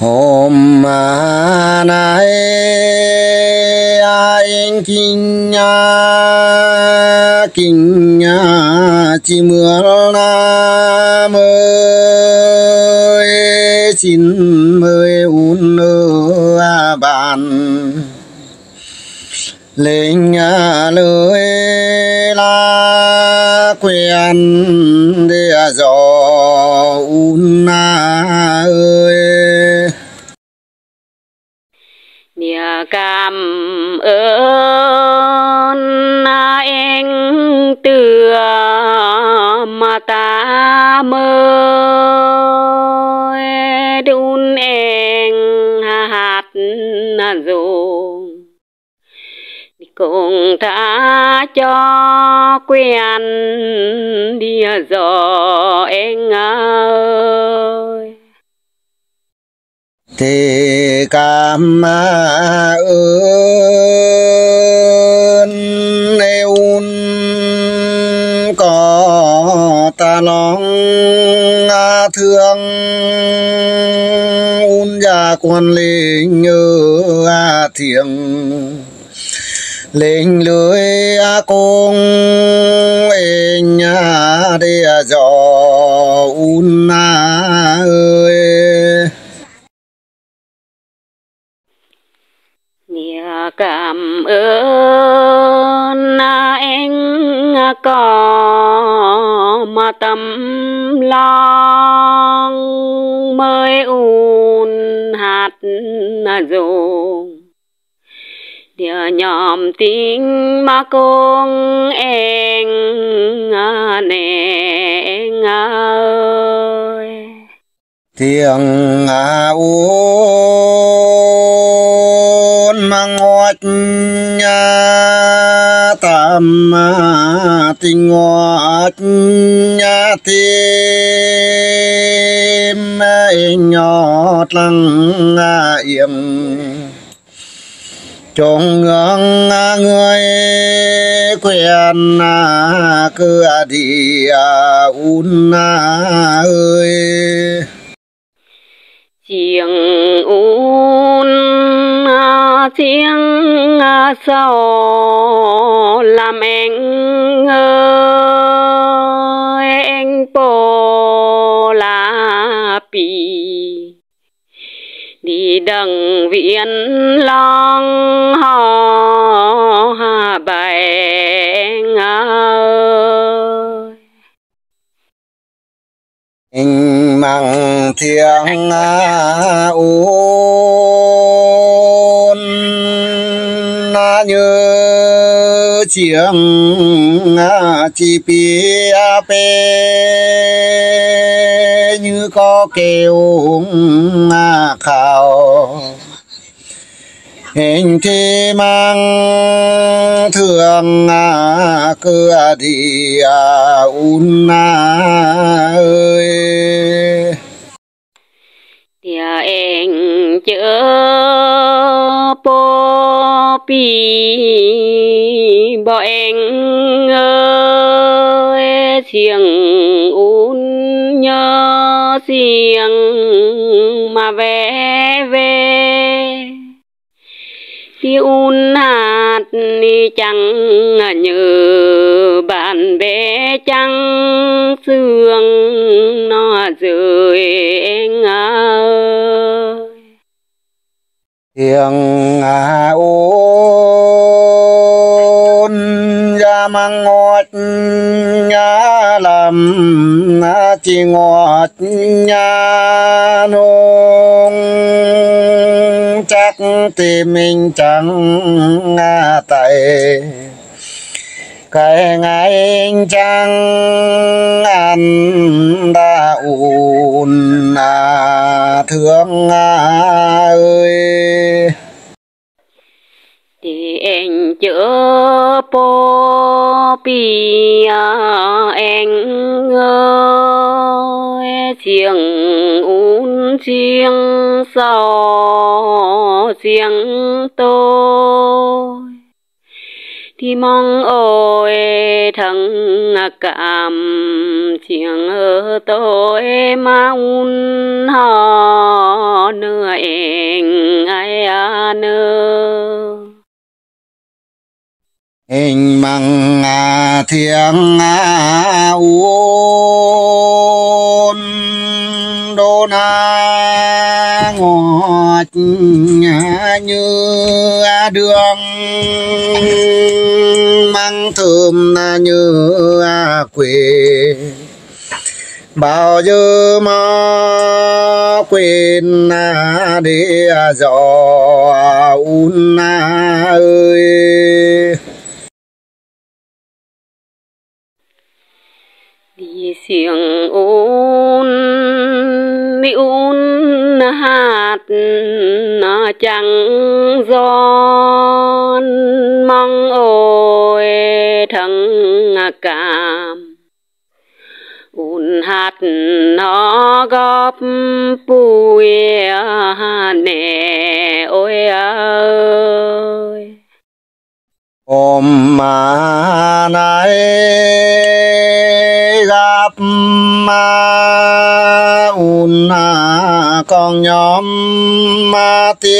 hôm nay anh kinh nha kinh nha chỉ mưa na mơi xin mời un nơ bàn lên lời la quen để gió un na ơi. Cảm ơn anh từ mà ta mơ đun anh hạt dùng cùng ta cho quen đi dò anh ơi thì cảm ơn yêu có ta lòng thương, un gia quan linh như thiêng linh lưới ê nhà để dò un ơi. Cảm ơn. À, anh có mà tâm lòng mới un hạt à dùng Địa nhóm tiếng mà con em à, nè anh ơi. Tiếng ôn mang ngọt nhà tam tình ngọt nhà thêm nhọt lăng yếm. Trong ngưỡng người quen à, cửa đi à, un à ơi. Chiêng u chiêng à, sầu làm anh ơi anh bồ là pi đi đằng viện long hò hà bài ơi anh mang thiêng à, ôn chiếng chi pia pe như có kêu khảo hình thì mang thương cứ đi un ơi. Tia anh chớ po pi bỏ em ơi xiềng un nhớ xiềng mà về về un hạt ni chẳng như bạn bè trắng, sương nó rơi anh ơi. Tiếng ôn ra mang ngọt nhà làm chỉ ngọt nhà nô thì tìm mình chẳng tại. Cái ngày trăng chẳng ăn đã ùn à thương à ơi em anh chớ po pi em ơi chiêng un chiêng sau chiêng tôi. Thì mong ôi thằng cảm chiêng ở tôi mà un họ nữa em ai à nơ hình măng à thiêng à uôn đô na, ngọt như à, đường. Măng thơm à, như à, quê bao giờ mà quên để dò un ơi. Tiếng xiềng un mi ôn hạt chẳng giòn, mong ôi thằng cảm ôn hạt nó góp bùi à, nè ôi ơi ôm mà nay gặp mà un con nhóm mà tiên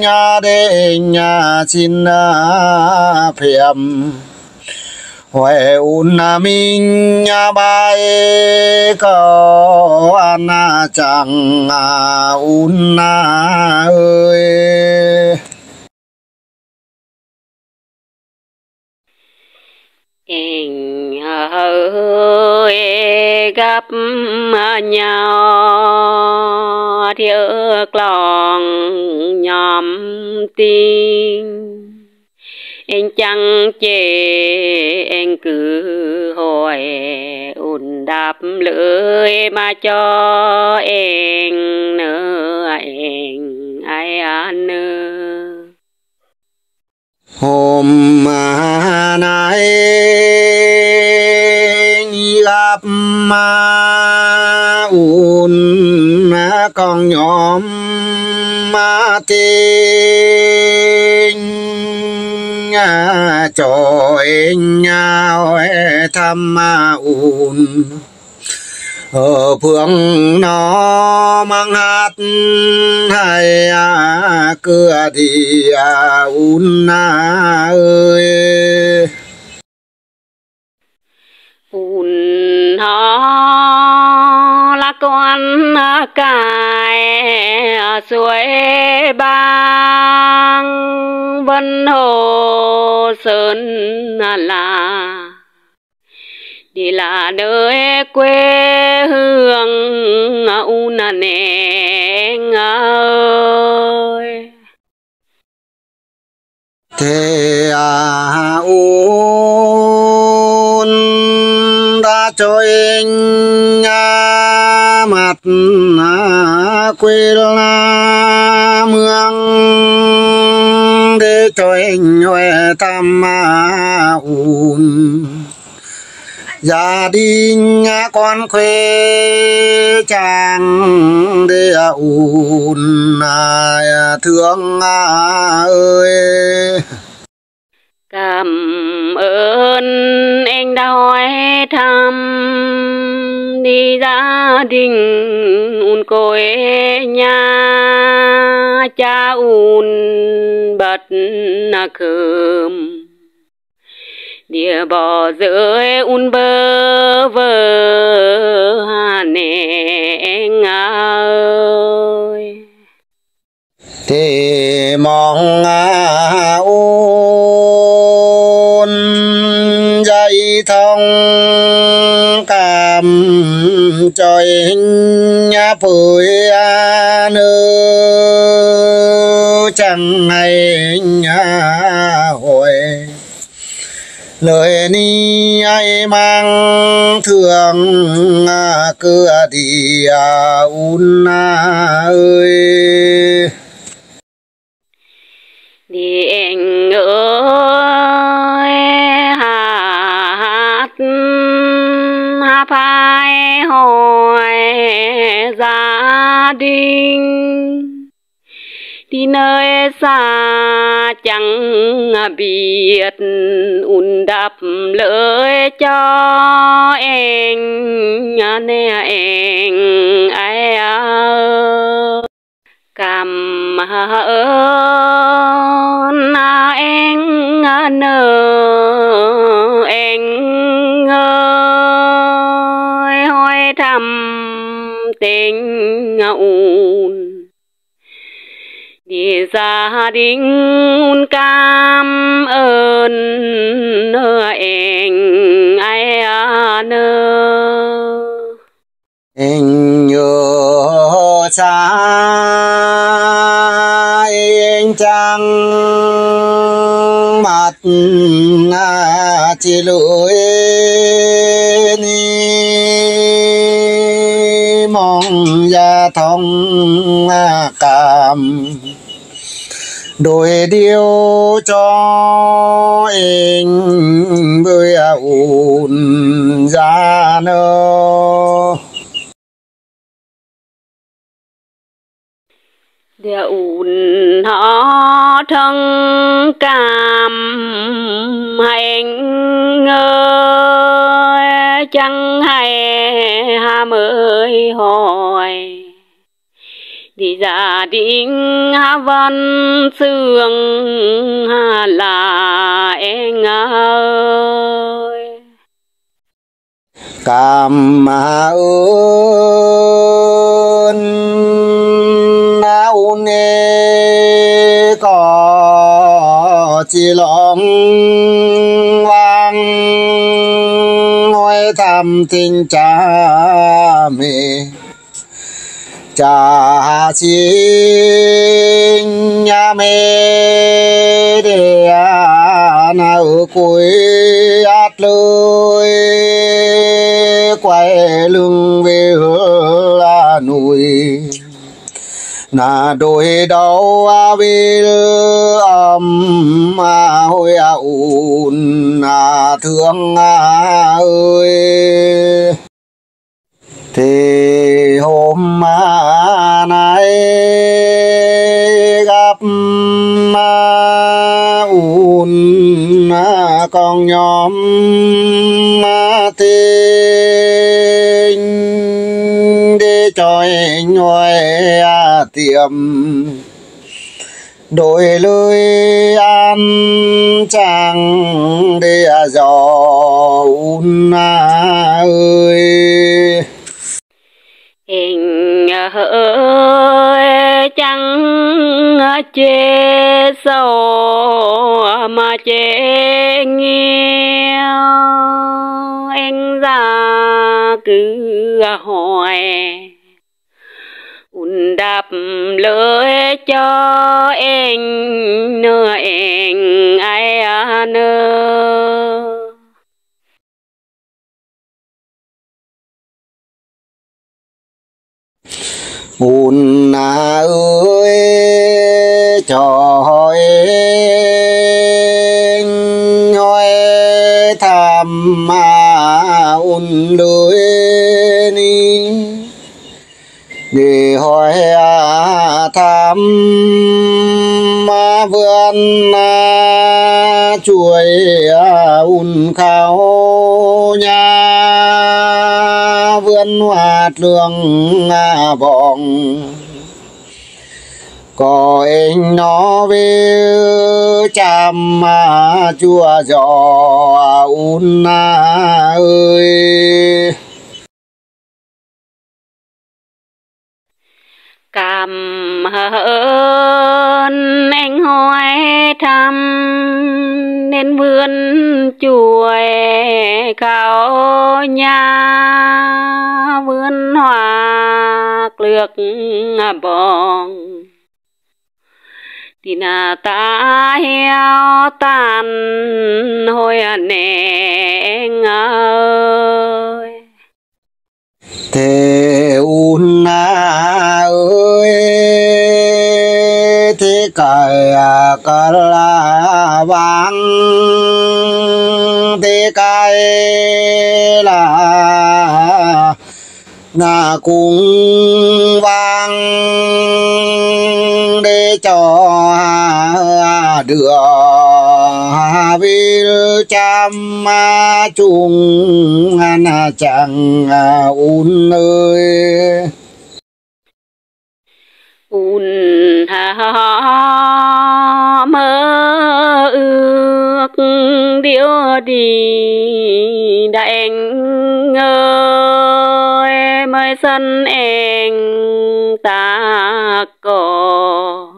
nhà đê nhà xin à phiền huệ un à minh nhà bay có an à chẳng un ơi. Em ơi gặp nhau thì lòng nhóm tin. Anh chẳng chê anh cứ hỏi ùn đáp lưỡi mà cho em nữa anh ai ăn nữa hôm nay gặp ma un con nhóm ma tinh cho à, nhau thăm ma un ở phương nó mang hát hay à, cửa thì à, un à, ơi. Un nó là con cài suối bang vân hồ sơn là đi là nơi quê hương un nè ơi. Thế à un đã cho anh mặt à, quê la mương. Để cho anh huệ tam à, un gia đình con khuê chàng để ùn thương ơi. Cảm ơn anh đã hỏi thăm. Đi gia đình un côi nhà, cha un bật khơm địa bò dưới un bơ vơ, hà nè ơi. Thì mong ôn dây thông cảm cho nhà phơi nữ, chẳng hay nhà lời ni ai mang thường à, cửa đi à, un ơi. Điện ơi hát hát phai hỏi gia đình đi nơi xa chẳng biết un đắp lời cho em nè em, ai ơi cảm ơn à em à nợ em ơi, hỏi thăm tình u đi gia đình cảm ơn anh ai nơ anh nhớ cha anh trăng mặt chỉ lưỡi ni. Mong gia thông cảm đôi điều cho anh bơi ra nơ địa ủn họ thân cảm hành ngơ chẳng hay hà mới hỏi đi gia đình hà văn, sương hà là em ơi. Cảm ơn nào nê có chỉ lòng vang hỏi thăm tình cha mẹ cha xin nhà mẹ để nào cuối át lối quay lưng về hướng là núi na đôi đầu a vi âm a hôi a un a thương a ơi thì hôm nay gặp ma ùn con nhóm ma tình để cho anh ngoài à tiệm. Đổi lưới ăn chàng để dò à un ơi. Chê sầu mà chê nghèo. Anh ra cứ à hỏi. Un đáp lời cho anh à nơ anh ai nơ à ơi cho anh tham mà un lưới ni. Để hỏi à, tham mà vườn chuối à, un khao vườn hoạt vọng. Có anh nó về chăm mà chùa giò un ơi. Cảm ơn anh hỏi thăm, nên vườn chuối cao nhà vườn hoa lược bong thì là ta heo tan hồi à nè ơi thế un ơi thế cài à, cờ là vang thế cài là ngà cung vang để cho đưa vi trăm chung na chẳng un ơi. Un ha mơ ước điệu đi đành ơi mới sân em ta có.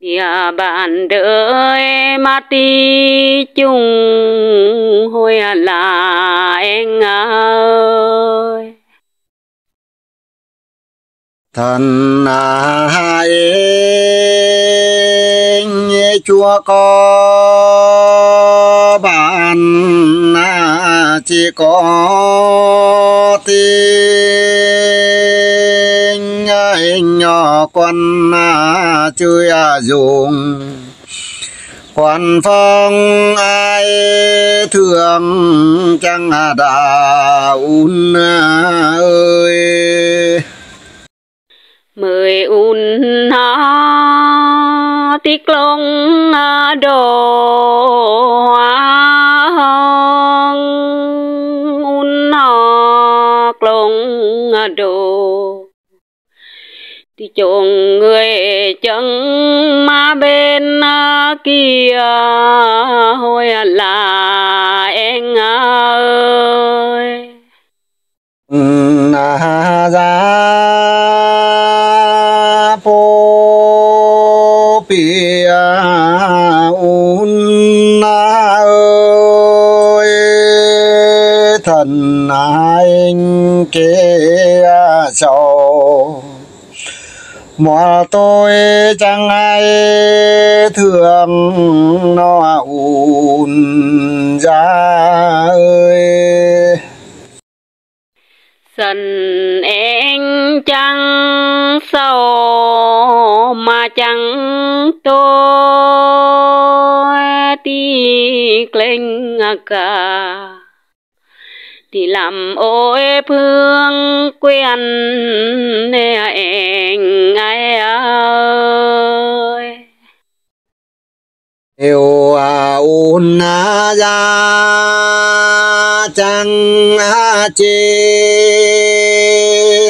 Địa bạn đợi mà ti chung, hồi là em ơi. Thần à, ai chúa có bạn à, chỉ có nhỏ quan à, chơi à, dùng. Quan phong ai thường chẳng à, đã un ơi. Mười un ha tiếc long đồ hoang un ha long đồ chuồng chồng người chân mà bên à, kia. Hồi là em à, ơi. Na ra po pia un na ơi. Thần anh kia sầu mà tôi chẳng ai thương, nó ùn ra ơi. Dần em chẳng sâu, mà chẳng tôi. Tiếc lên cả thì làm ôi phương quen nè, em ai ơi. Yêu à un na ra chẳng a chê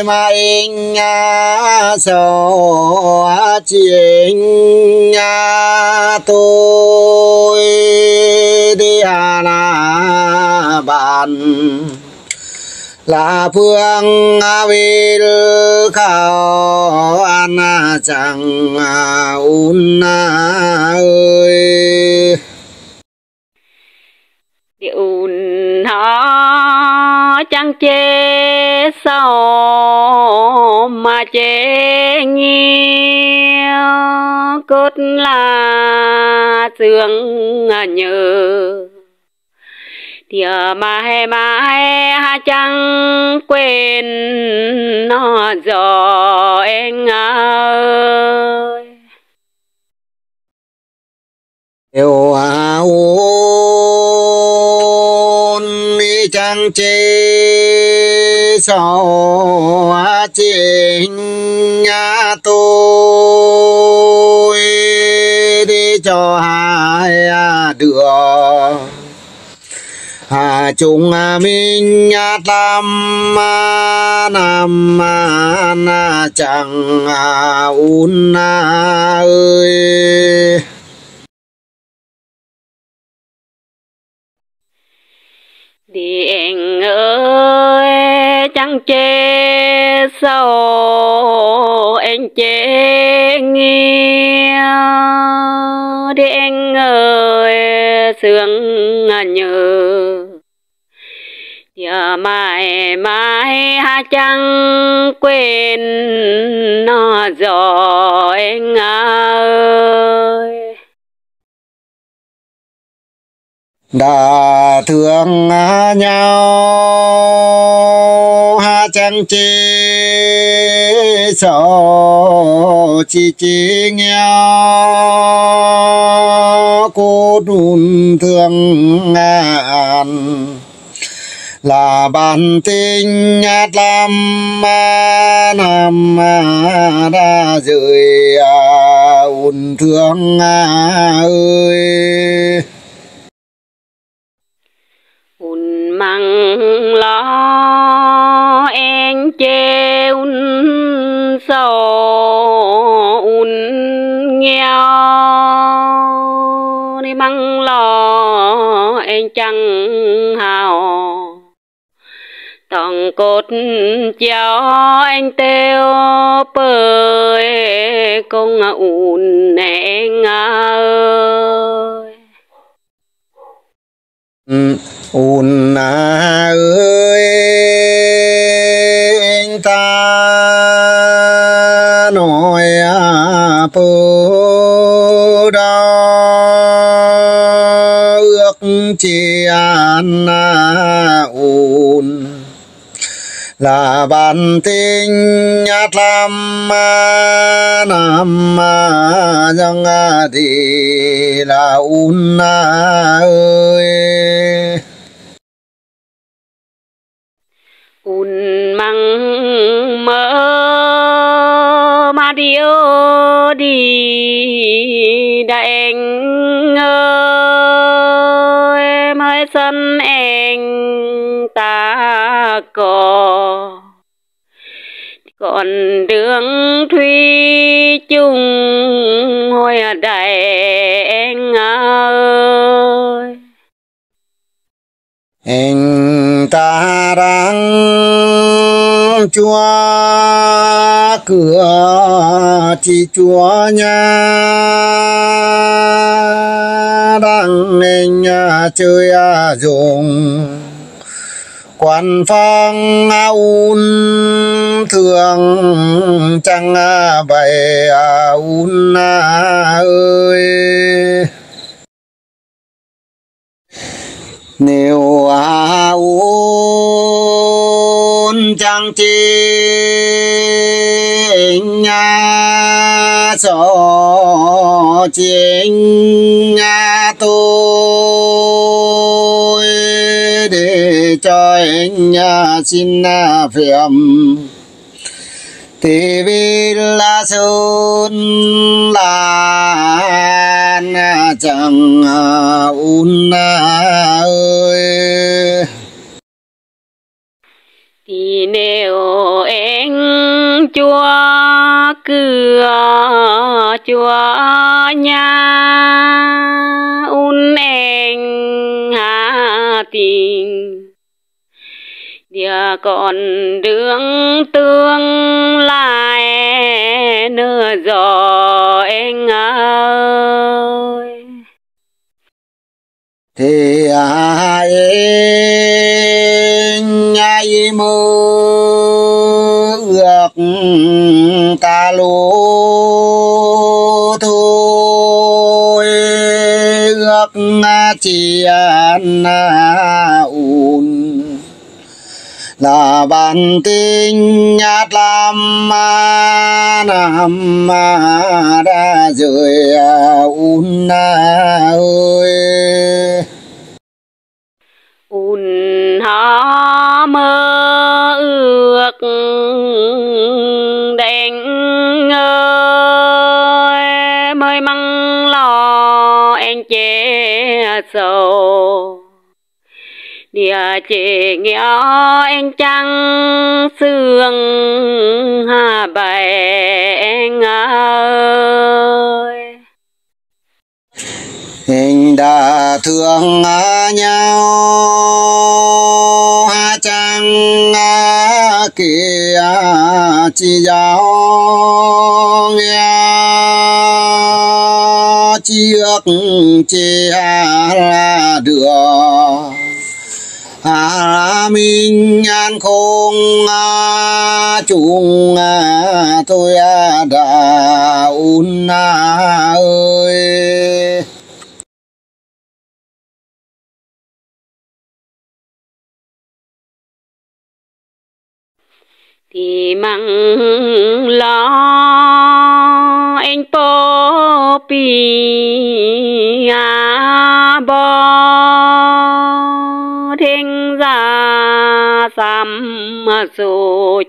mà anh a sầu à, a chiên a à, tôi đi hà na bàn là phương vi khảo an chẳng à, un ơi. Điệu nó chẳng chê sao mà chê nhiều. Cốt là sương nhớ thìa mà hè mà hè ha chẳng quên nó dò em ơi yêu à ôn đi chẳng chê sao à chính nhà tôi đi cho hai à, được hà chúng à, mình à, tâm à, nam na chẳng un ơi. Đi ơi, chẳng chê sâu anh chê nghe đi ơi, sương nhớ giờ mai mai ha chẳng quên nó rồi anh ơi. Đã thương nhau ha chẳng chê sợ chỉ chỉ nhau cô đùn thương ngàn, là bản tình nhát làm nam đã rời à, ùn thương ơi. mặn lo em chê un sầu un nghèo. Đi măng lo em chẳng hào. Tòng cột cháu anh têu bơi con ùn nè ơi ùn ơi ta nói à bơ đó ước chi an ùn là bản tinh nhát làm nam ma dân thì là un ơi. Măng mơ mà điêu đi đại ơi, mới sân anh ta có. Còn đường thủy chung hồi đại anh ơi. Anh ta đang chúa cửa chỉ chúa nhà. Đang nhà chơi à dùng quan phong à un, thường chẳng à bày un ơi. Nếu à chẳng chi nhà sổ chính nhà tôi. Để cho anh xin phiền. Thì vì là sơn, là chẳng à, un ơi nếu em chúa cửa chúa nhà un em hà tình. Địa còn đường tương lai nửa giò em ơi. Thì ai ai mơ ước ta lô thôi. Ước chỉ an un là bản tinh nhát làm ma nam ma đã rời un ơi mơ ước đánh ơi. Mới măng lo anh chế sầu địa chỉ nghĩa anh trăng sương hà bài anh ơi. Hình đã thương nhau. Kia chi giáo nghe chiước chi là được. À minh an không chung tôi đã un ơi. Thì măng lo anh po pi à bo thiên ra sam sụt.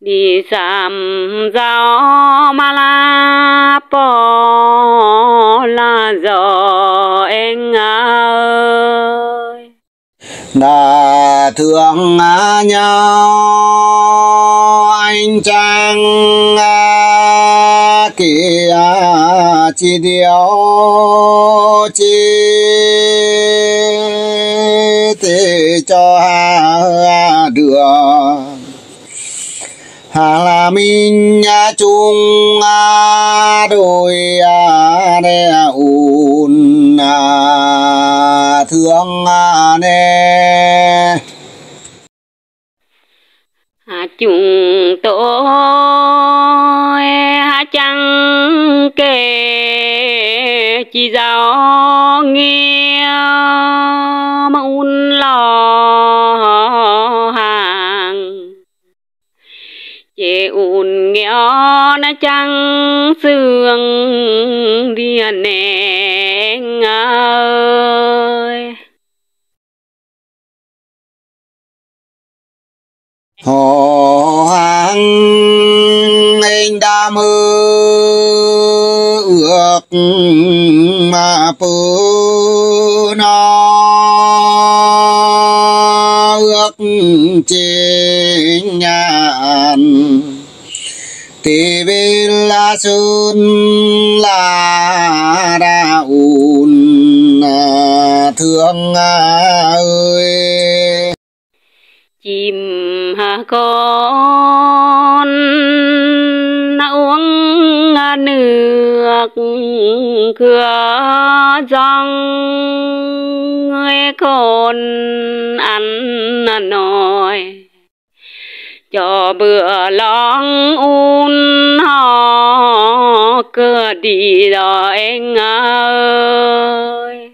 Đi sam gió mà la po la gió anh ơi đã thương nhau anh chàng kia chỉ điều chỉ cho được hà là minh chung đôi nè ùn thương nè chúng tôi chẳng kể chỉ giàu nghe mong lo hàng. Chế un nghèo nó chẳng sương đi nè ơi hồ hàng anh đã mơ ước mà bơ nó ước trên nhàn. Thì bên la sơn là đã ùn, thương ơi. Chim con uống nước cửa rong người con ăn nồi cho bữa long un họ cửa đi rồi anh ơi.